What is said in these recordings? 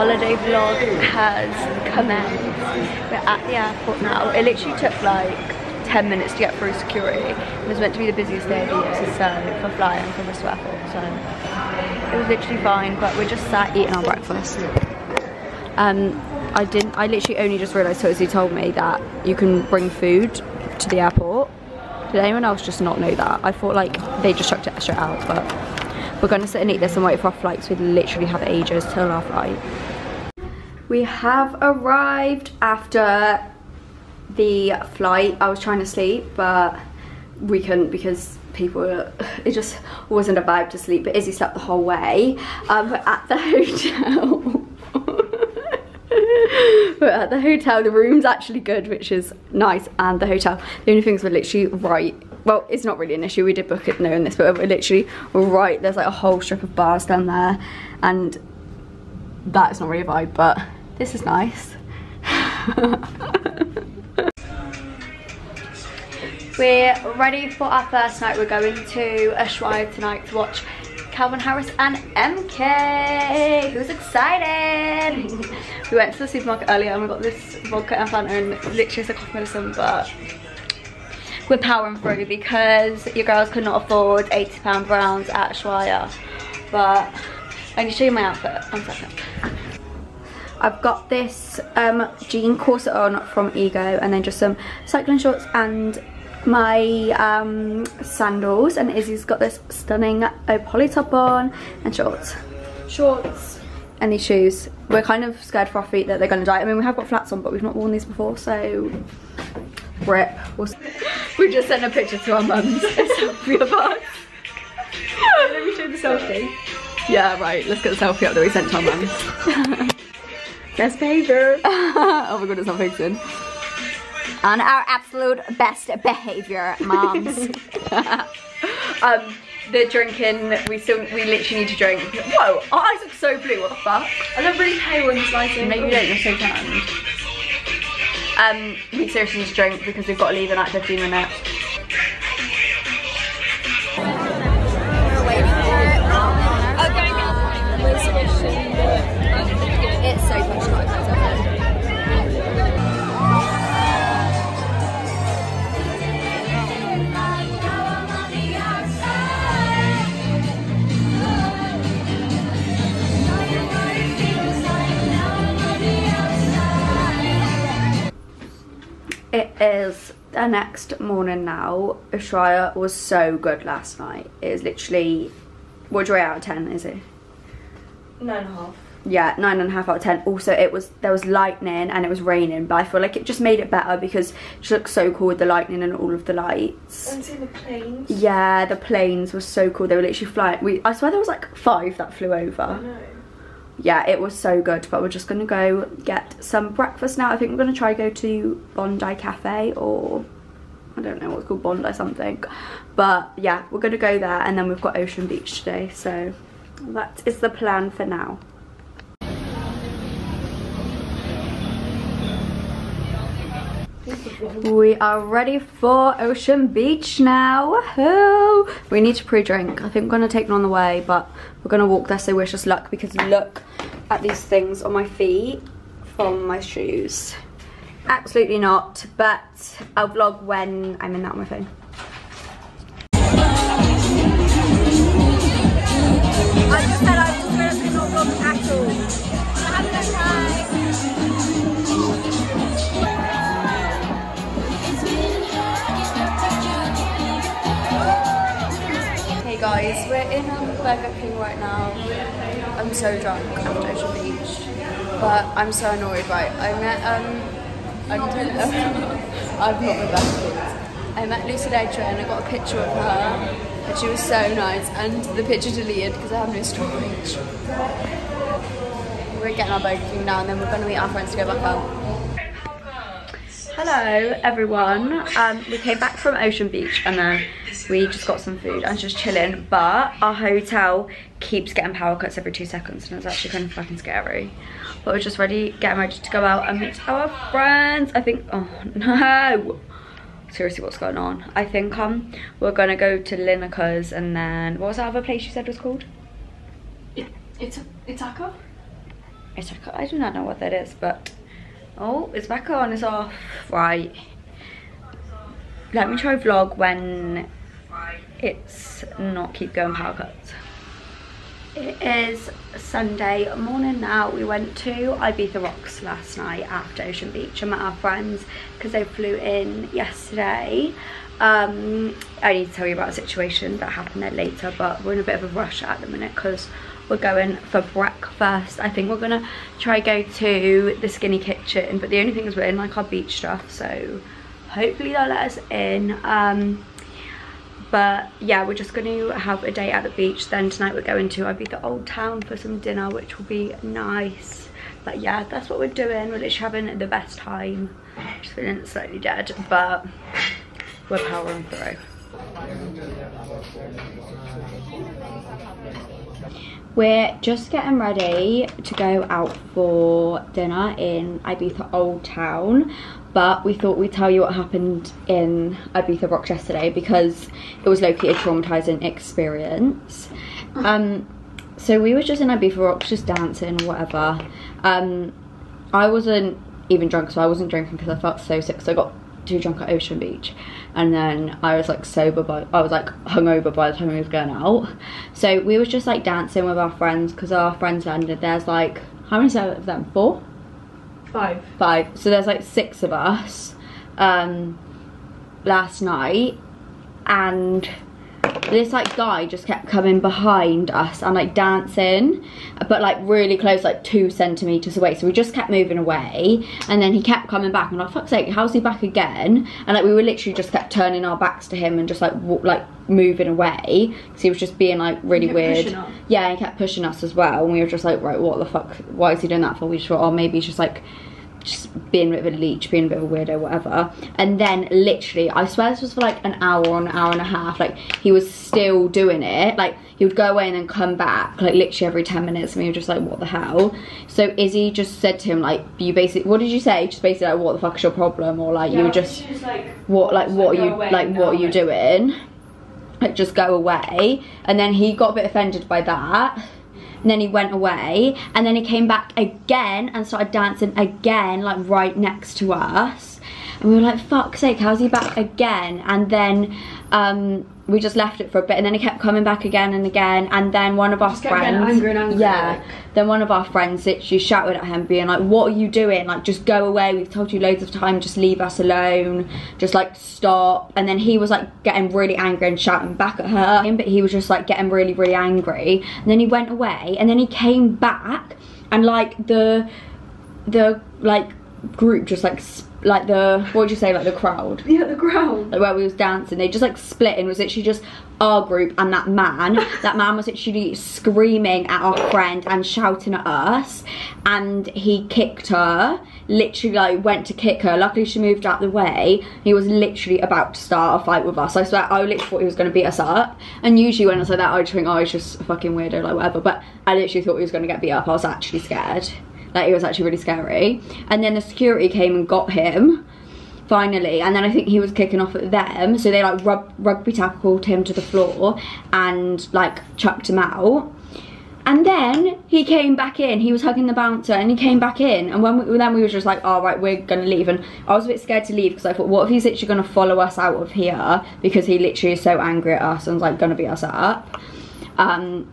holiday vlog has commenced. We're at the airport now. It literally took like 10 minutes to get through security. It was meant to be the busiest day of the year so, for flying from Bristol Airport. So it was literally fine, but we're just sat eating our breakfast. Um, I didn't, I literally only just realised Tozy told me that you can bring food to the airport. Did anyone else just not know that? I thought like they just chucked it straight out, but we're gonna sit and eat this and wait for our flights. We literally have ages till our flight. We have arrived after the flight. I was trying to sleep, but we couldn't because people it just wasn't a vibe to sleep. But Izzy slept the whole way. Um, at the hotel. we're at the hotel. The room's actually good, which is nice. And the hotel, the only things were literally right well it's not really an issue we did book it knowing this but we're literally right there's like a whole strip of bars down there and that's not really a vibe but this is nice we're ready for our first night we're going to Ushuaia tonight to watch Calvin Harris and MK. Who's excited? we went to the supermarket earlier and we got this vodka and Fanta and literally it's a cough medicine but we're powering through because your girls could not afford 80 pound rounds at Ushuaia. But I need to show you my outfit, one second. I've got this um, jean corset on from Ego and then just some cycling shorts and my um, sandals and Izzy's got this stunning poly top on and shorts. Shorts. And these shoes. We're kind of scared for our feet that they're going to die. I mean, we have got flats on, but we've not worn these before, so rip. We'll we just sent a picture to our mums. Selfie of us. Let me show the selfie. Yeah, right. Let's get the selfie up that we sent to our mums. best behavior. oh my god, it's not fixing on our absolute best behavior, moms. um, the drinking, we still, we literally need to drink. Whoa, our eyes look so blue, what the fuck? I look really pale in this lighting. Maybe you don't, you're so tanned. Um, we seriously need to drink because we've got to leave in like 15 minutes. Is the next morning now. Ushuaia was so good last night. It is literally, what do you rate out of 10, is it? Nine and a half. Yeah, nine and a half out of ten. Also, it was there was lightning and it was raining, but I feel like it just made it better because it looked so cool with the lightning and all of the lights. And the planes. Yeah, the planes were so cool. They were literally flying. We I swear there was like five that flew over. I know yeah it was so good but we're just gonna go get some breakfast now. I think we're gonna try go to bondi cafe or i don't know what's called bondi something. But yeah we're gonna go there and then we've got ocean beach today so that is the plan for now We are ready for Ocean Beach now. Woohoo! We need to pre-drink. I think going to take one on the way, but we're to walk there, so wish us luck because look at these things on my feet from my shoes. Absolutely not, but I'll vlog when I'm in that on my phone. We're in Burger King right now. I'm so drunk on Ocean Beach, but I'm so annoyed, right? I met, um, I don't know, I've not been back I met Lucy Edger and I got a picture of her, and she was so nice, and the picture deleted because I have no storage. We're getting our Burger King now, and then we're going to meet our friends to go back home. Hello everyone, um, we came back from Ocean Beach and then we just got some food and just chilling but our hotel keeps getting power cuts every two seconds and it's actually kind of fucking scary. But we're just ready getting ready to go out and meet our friends. I think oh no. Seriously what's going on? I think um we're gonna go to Linekers and then what was that other place you said was called? It, it's a ithaca It's like, I do not know what that is, but oh, it's back on, it's off. Right. Let me try vlog when it's not keep going power cuts. It is Sunday morning now. We went to Ibiza Rocks last night after Ocean Beach and met our friends because they flew in yesterday. Um, I need to tell you about a situation that happened there later, but we're in a bit of a rush at the minute because we're going for breakfast. I think we're gonna try go to the Skinny Kitchen, but the only thing is we're in like our beach stuff, so hopefully they'll let us in. Um, but yeah we're just to have a day at the beach. Then tonight we're going to Ibiza Old Town for some dinner which will be nice. But yeah that's what we're doing. We're literally having the best time. Just feeling slightly dead but we're powering through we're just getting ready to go out for dinner in Ibiza Old Town but we thought we'd tell you what happened in Ibiza Rocks yesterday because it was low-key a traumatizing experience. Um, so we were just in Ibiza Rocks just dancing or whatever. Um, I wasn't even drunk so I wasn't drinking because I felt so sick so I got too drunk at Ocean Beach. And then I was like sober by I was like hungover by the time we was going out. So we was just like dancing with our friends because our friends landed. There's like how many of them? Four? Five. Five. So there's like six of us um, last night, and this like guy just kept coming behind us and like dancing but like really close like two centimeters away. So we just kept moving away and then he kept coming back. And like fuck's sake how's he back again? And like we were literally just kept turning our backs to him and just like like moving away. Because he was just being like really weird. yeah he kept pushing us as well. And we were just like right what the fuck? Why is he doing that for? We just thought oh maybe he's just like just being a bit of a leech, being a bit of a weirdo, whatever. And then literally, I swear this was for like an hour or an hour and a half. Like he was still doing it. Like he would go away and then come back, like literally every 10 minutes. And we were just like, what the hell? So Izzy just said to him, like, you basically, what did you say? Just basically like, what the fuck is your problem? Or like, yeah, you were just, just like, what, like, what are you, like, what are you doing? Like, just go away. And then he got a bit offended by that and then he went away and then he came back again and started dancing again like right next to us. And we were like fuck's sake how's he back again? And then um, we just left it for a bit and then it kept coming back again and again and then one of our friends angry and angry, yeah. like. then one of our friends literally shouted at him being like what are you doing? Like just go away. We've told you loads of time. Just leave us alone. Just like stop. And then he was like getting really angry and shouting back at her but he was just like getting really really angry. And then he went away and then he came back and like the the like group just like like the what would you say like the crowd? Yeah the crowd. Like where we was dancing they just like split and was literally just our group and that man. That man was literally screaming at our friend and shouting at us and he kicked her literally like went to kick her. Luckily she moved out the way. He was literally about to start a fight with us. I swear I literally thought he was going to beat us up. And usually when I say that I just think oh he's just a fucking weirdo like whatever. But I literally thought he was going to get beat up. I was actually scared like it was actually really scary. And then the security came and got him finally. And then I think he was kicking off at them. So they like rub rugby tackled him to the floor and like chucked him out. And then he came back in. He was hugging the bouncer and he came back in. And when we, then we were just like all oh, right we're gonna leave. And I was a bit scared to leave because I thought what if he's literally gonna follow us out of here because he literally is so angry at us and like gonna beat us up? Um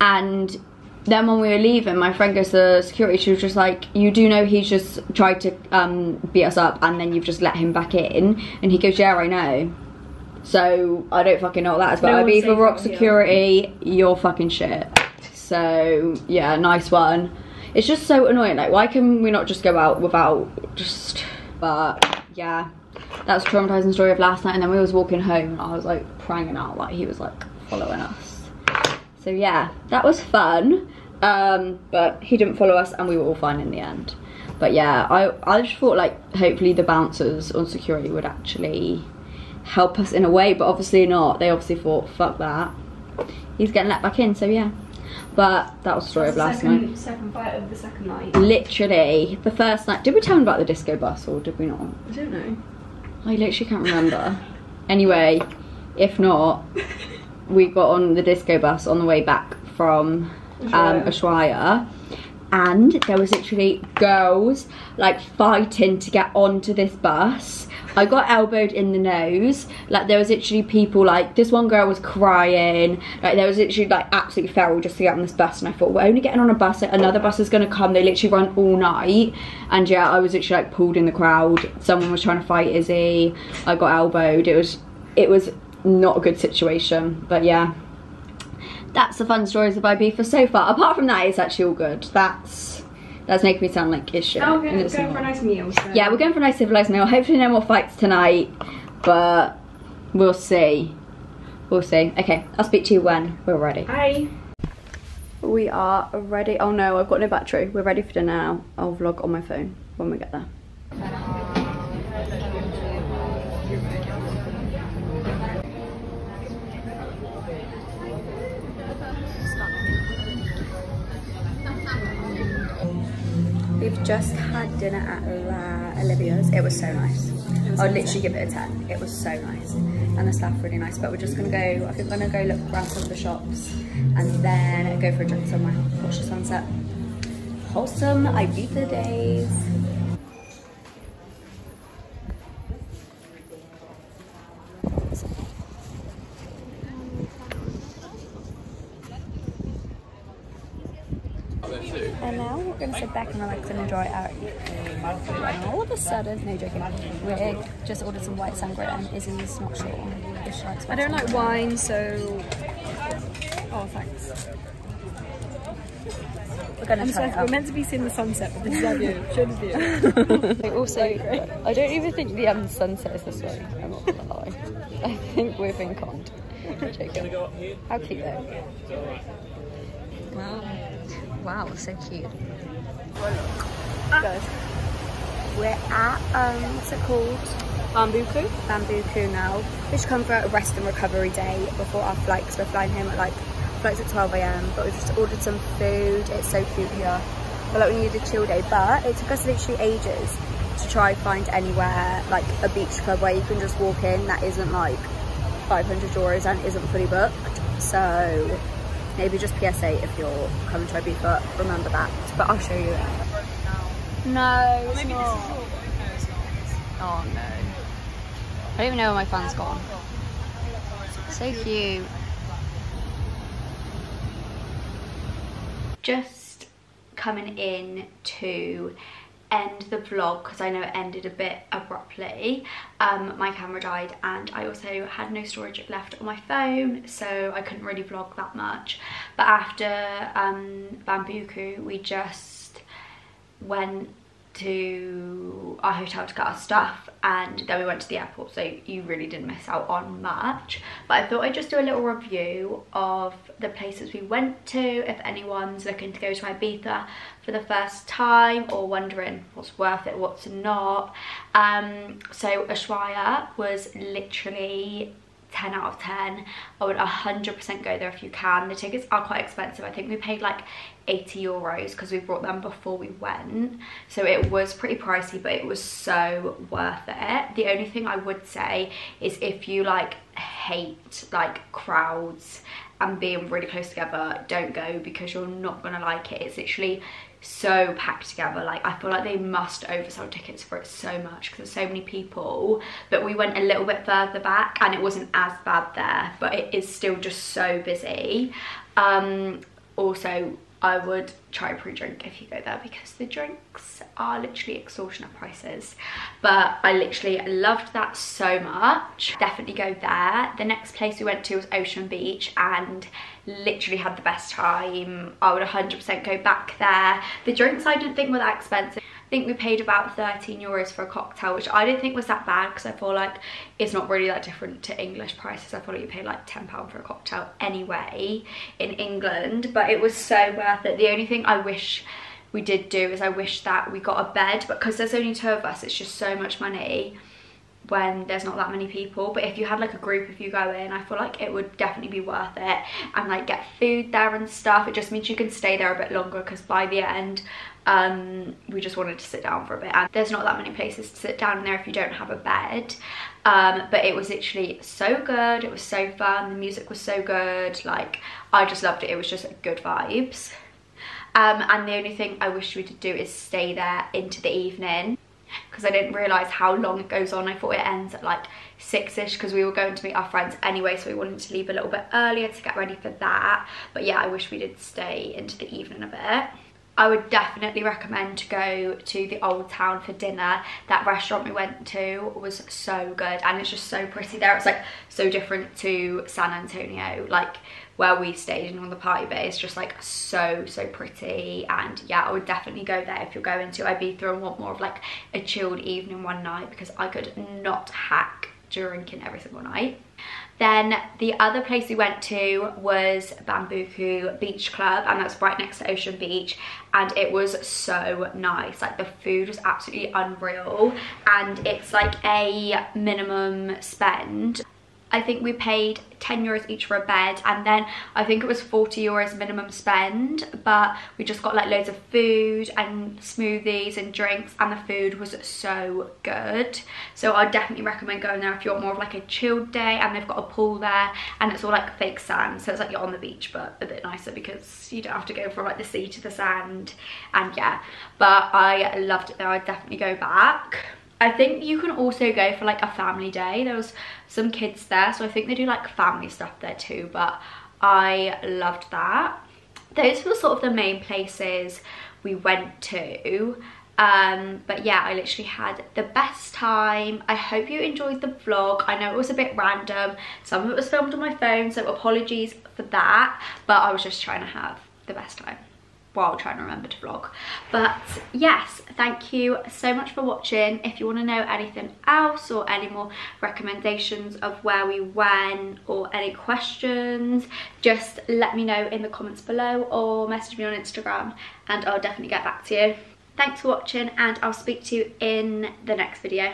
and then when we were leaving, my friend goes to the security, she was just like, you do know he's just tried to um, beat us up and then you've just let him back in? And he goes, yeah, I know. So, I don't fucking know what that is, but no Ibiza Rock Security, you're fucking shit. So, yeah, nice one. It's just so annoying, like, why can we not just go out without just, but, yeah. That's a traumatizing story of last night, and then we was walking home, and I was, like, pranging out, like, he was, like, following us. So yeah, that was fun. Um, but he didn't follow us and we were all fine in the end. But yeah, I, I just thought like hopefully the bouncers on security would actually help us in a way, but obviously not. They obviously thought, fuck that. He's getting let back in, so yeah. But that was the story That's of last second, night. Second fight of the second night. Literally, the first night. Did we tell him about the disco bus or did we not? I don't know. I literally can't remember. anyway, if not, we got on the disco bus on the way back from um, Ushuaia and there was literally girls like fighting to get onto this bus. I got elbowed in the nose. Like there was literally people like this one girl was crying. Like there was literally like absolutely feral just to get on this bus and I thought we're only getting on a bus, another bus is gonna come. They literally run all night and yeah, I was literally like pulled in the crowd. Someone was trying to fight Izzy. I got elbowed. It was it was not a good situation. But yeah that's the fun stories of Ibiza so far. Apart from that, it's actually all good. That's that's making me sound like oh, it's shit. Oh, we're going, going for a nice meal. So. Yeah, we're going for a nice civilized meal. Hopefully no more fights tonight, but we'll see. We'll see. Okay, I'll speak to you when we're ready. Bye. We are ready. Oh no, I've got no battery. We're ready for dinner now. I'll vlog on my phone when we get there. Just had dinner at La Olivia's. It was so nice. I'd literally give it a 10. It was so nice. And the staff really nice. But we're just gonna go, I think we're gonna go look around some of the shops and then go for a drink somewhere, watch the sunset. Wholesome Ibiza days. And now we're gonna sit back and relax and enjoy our evening. And all of a sudden, no joking, we just ordered some white sangria and Izzy's not sure if she likes I don't like wine, so. Oh, thanks. We're gonna I'm try so, it we're meant to be seeing the sunset, but this is our view. Show the view. also, I don't even think the um, sunset is this way. I'm not gonna lie. I think we've been conned. Joking. How cute though. Wow. Wow, so cute. Guys, we're at um, what's it called? Bambuco? Bambuco now. We should come for a rest and recovery day before our flight because we're flying home at like flights at 12 a.m. But we just ordered some food. It's so cute here. But like we need a chill day. But it took us literally ages to try find anywhere like a beach club where you can just walk in that isn't like 500 euros and isn't fully booked. So maybe just PSA if you're coming to Ibiza. Remember that. But I'll show you it. No, it's not. Oh no. I don't even know where my fan's gone. So cute. Just coming in to end the vlog because I know it ended a bit abruptly. Um, my camera died and I also had no storage left on my phone so I couldn't really vlog that much. But after um, Bambuco we just went to our hotel to get our stuff and then we went to the airport so you really didn't miss out on much but I thought I'd just do a little review of the places we went to if anyone's looking to go to Ibiza for the first time or wondering what's worth it what's not. Um so Ushuaia was literally 10 out of 10 i would 100% go there if you can. The tickets are quite expensive. I think we paid like 80 euros because we brought them before we went. So it was pretty pricey but it was so worth it. The only thing i would say is if you like hate like crowds and being really close together don't go because you're not gonna like it. It's literally so packed together. Like I feel like they must oversell tickets for it so much because there's so many people. But we went a little bit further back and it wasn't as bad there but it is still just so busy. Um also I would try pre-drink if you go there because the drinks are literally extortionate prices. But I literally loved that so much. Definitely go there. The next place we went to was Ocean Beach and literally had the best time. I would 100% go back there. The drinks I didn't think were that expensive think we paid about 13 euros for a cocktail which I didn't think was that bad because I feel like it's not really that different to English prices. I feel like you pay like 10 pound for a cocktail anyway in England but it was so worth it. The only thing I wish we did do is I wish that we got a bed because there's only two of us it's just so much money when there's not that many people. But if you had like a group if you go in I feel like it would definitely be worth it and like get food there and stuff. It just means you can stay there a bit longer because by the end um we just wanted to sit down for a bit. And there's not that many places to sit down in there if you don't have a bed. Um but it was literally so good. It was so fun. The music was so good. Like I just loved it. It was just good vibes. Um, and the only thing I wish we could do is stay there into the evening. Because I didn't realise how long it goes on. I thought it ends at like six-ish because we were going to meet our friends anyway so we wanted to leave a little bit earlier to get ready for that. But yeah, I wish we did stay into the evening a bit. I would definitely recommend to go to the Old Town for dinner. That restaurant we went to was so good and it's just so pretty there. It's like so different to San Antonio, like where we stayed in on the party bay. It's just like so, so pretty. And yeah, I would definitely go there if you're going to Ibiza and want more of like a chilled evening one night because I could not hack drinking every single night. Then the other place we went to was Bambuco Beach Club and that's right next to Ocean Beach and it was so nice. Like the food was absolutely unreal and it's like a minimum spend I think we paid 10 euros each for a bed and then I think it was 40 euros minimum spend but we just got like loads of food and smoothies and drinks and the food was so good. So I definitely recommend going there if you want more of like a chilled day and they've got a pool there and it's all like fake sand so it's like you're on the beach but a bit nicer because you don't have to go from like the sea to the sand and yeah. But I loved it there I'd definitely go back I think you can also go for like a family day. There was some kids there, so I think they do like family stuff there too, but I loved that. Those were sort of the main places we went to. Um, but yeah, I literally had the best time. I hope you enjoyed the vlog. I know it was a bit random. Some of it was filmed on my phone, so apologies for that. But I was just trying to have the best time while trying to remember to vlog. But yes thank you so much for watching. If you want to know anything else or any more recommendations of where we went or any questions just let me know in the comments below or message me on instagram and i'll definitely get back to you. Thanks for watching and i'll speak to you in the next video